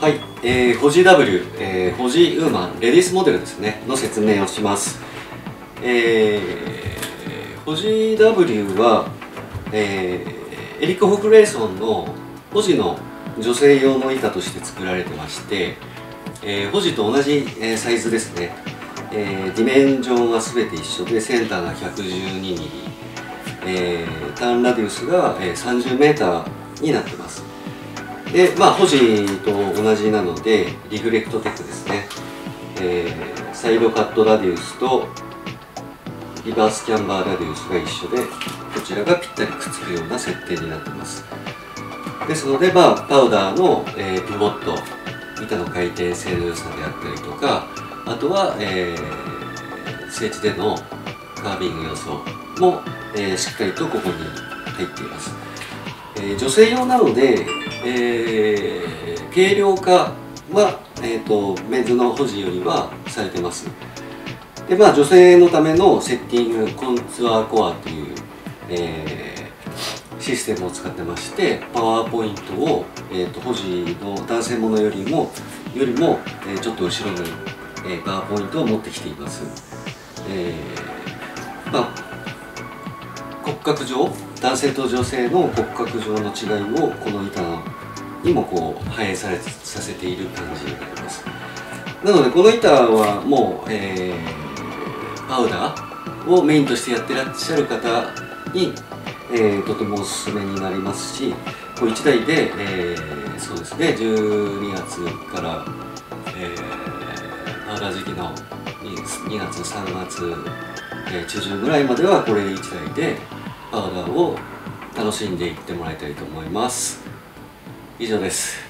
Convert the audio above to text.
はい、えー、ホジ W、えー、ホジウーマンレディースモデルですねの説明をします。えー、ホジ W は、えー、エリック・ホクレイソンのホジの女性用の板として作られてまして、えー、ホジと同じ、えー、サイズですね、えー、ディメンジョンは全て一緒でセンターが 112mm、えー、ターンラディウスが、えー、30m になってます。でまあ保持と同じなのでリフレクトテックですね、えー、サイドカットラディウスとリバースキャンバーラディウスが一緒でこちらがぴったりくっつくような設定になってます。ですのでまあパウダーの、えー、ピボット板の回転性の良さであったりとかあとは、えー、整地でのカービング要素も、えー、しっかりとここに入っています、えー、女性用なのでえー、軽量化は、えーと、メンズの保持よりはされてます。でまあ女性のためのセッティングコンツアーコアという、えー、システムを使ってましてパワーポイントを、えーと、保持の男性ものよりもよりも、えー、ちょっと後ろに、えー、パワーポイントを持ってきています、えー、まあ骨格上男性と女性の骨格上の違いをこの板にもこう反映されさせている感じになります。なのでこの板はもう、えー、パウダーをメインとしてやってらっしゃる方に、えー、とてもおすすめになりますしこう1台で、えー、そうですね12月から、えー、パウダー時期の 2, 月3月、え、中旬ぐらいまではこれ1台でバーガーを楽しんでいってもらいたいと思います。以上です。